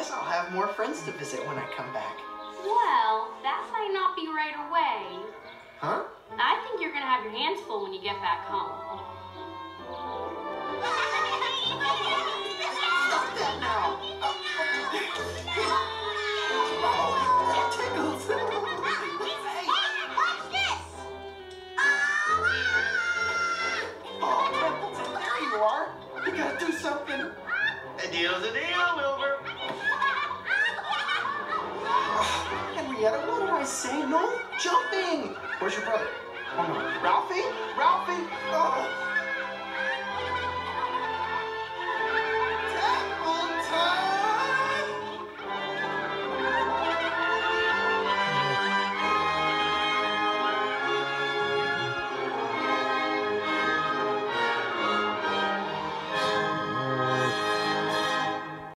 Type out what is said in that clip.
guess I'll have more friends to visit when I come back. Well, that might not be right away. Huh? I think you're gonna have your hands full when you get back home. Stop that now! Oh, it tickles! Oh, Templeton, there you are! You gotta do something! A deal's a deal, Henrietta, what did I say? No jumping! Where's your brother? Oh! Oh!